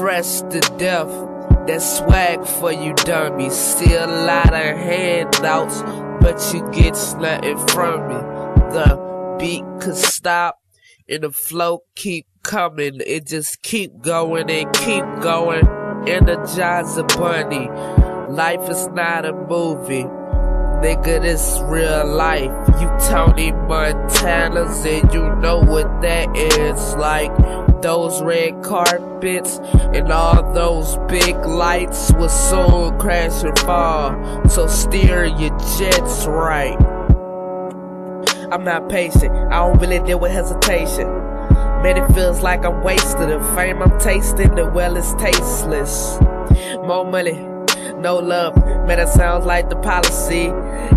fresh to death. That swag for you dummies. Still a lot of handouts, but you get nothing from me. The beat could stop and the flow keep coming. It just keep going and keep going. Energizer bunny. Life is not a movie. Nigga, this real life. You Tony Montana's and you know what that is like. Those red carpets and all those big lights will soon crash and fall. So steer your jets right. I'm not patient, I don't really deal with hesitation. Man, it feels like I'm wasted. The fame I'm tasting, the well is tasteless. More money, no love. Man, that sounds like the policy.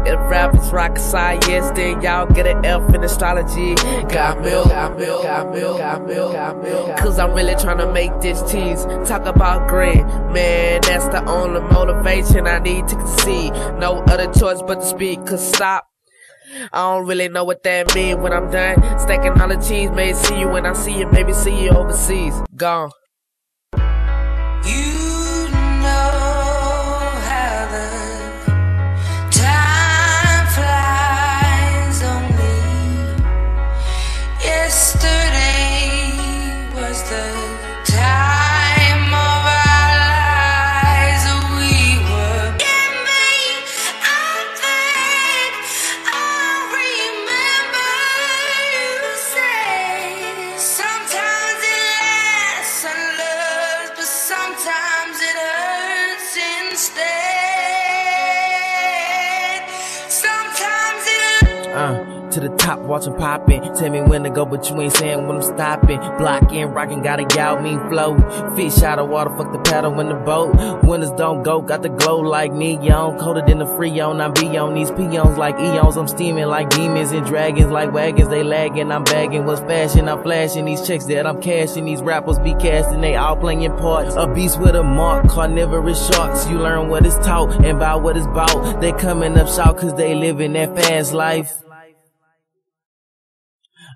If rappers rocket science, then y'all get an F in astrology. Got milk, got milk, got milk, got milk, got milk. Cause I'm really trying to make this cheese. Talk about green. Man, that's the only motivation I need to see. No other choice but to speak. Cause stop. I don't really know what that mean when I'm done. Stacking all the cheese, may see you when I see you, maybe see you overseas. Gone. You Yesterday to the top, watching poppin'. Tell me when to go, but you ain't saying when I'm stopping. Blocking, rocking, got a gal mean flow. Fish out of water, fuck the paddle in the boat. Winners don't go, got the glow like neon. Colder than the freon, I'm beyond these peons like eons. I'm steaming like demons and dragons, like wagons. They lagging, I'm bagging. What's fashion? I'm flashing these checks that I'm cashing. These rappers be casting, they all playing parts. A beast with a mark, carnivorous sharks. You learn what it's taught and by what it's bought. They coming up shout cause they living that fast life.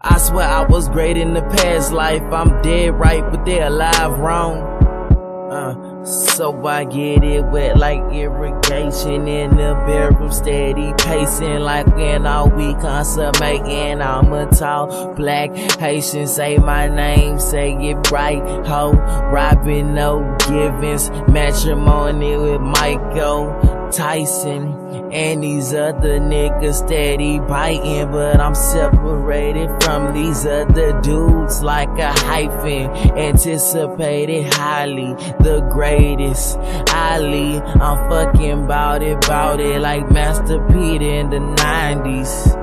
I swear I was great in the past life. I'm dead right, but they alive wrong. Uh, so I get it wet like irrigation in the bedroom, steady pacing like when all we consummating. I'm a tall black Haitian, say my name, say it right, ho. Robin no givens, matrimony with Michael. Tyson and these other niggas steady biting, but I'm separated from these other dudes like a hyphen. Anticipated highly, the greatest. Ali, I'm fucking bout it, bout it like Master P in the 90s.